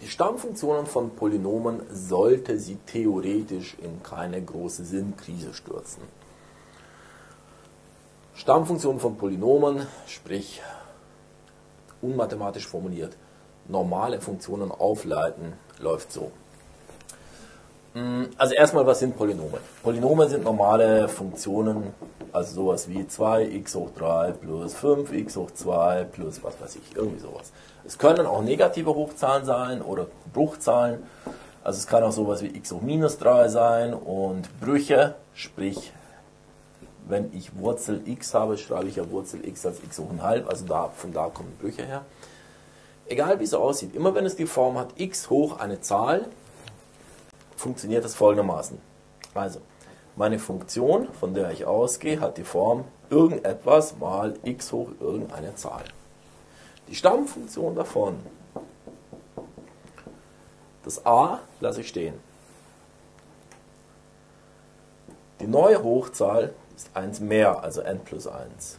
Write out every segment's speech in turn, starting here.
Die Stammfunktionen von Polynomen sollte sie theoretisch in keine große Sinnkrise stürzen. Stammfunktionen von Polynomen, sprich unmathematisch formuliert, normale Funktionen aufleiten, läuft so. Also erstmal, was sind Polynome? Polynome sind normale Funktionen, also sowas wie 2x hoch 3 plus 5x hoch 2 plus was weiß ich, irgendwie sowas. Es können auch negative Hochzahlen sein oder Bruchzahlen. Also es kann auch sowas wie x hoch minus 3 sein und Brüche, sprich, wenn ich Wurzel x habe, schreibe ich ja Wurzel x als x hoch 1,5, also da, von da kommen Brüche her. Egal wie es aussieht, immer wenn es die Form hat x hoch eine Zahl, funktioniert das folgendermaßen. Also, meine Funktion, von der ich ausgehe, hat die Form irgendetwas mal x hoch irgendeine Zahl. Die Stammfunktion davon, das a lasse ich stehen. Die neue Hochzahl ist 1 mehr, also n plus 1.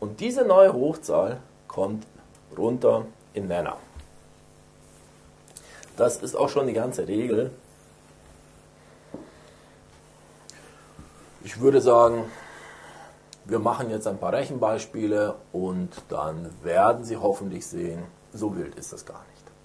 Und diese neue Hochzahl kommt runter in Nenner. Das ist auch schon die ganze Regel. Ich würde sagen, wir machen jetzt ein paar Rechenbeispiele und dann werden Sie hoffentlich sehen, so wild ist das gar nicht.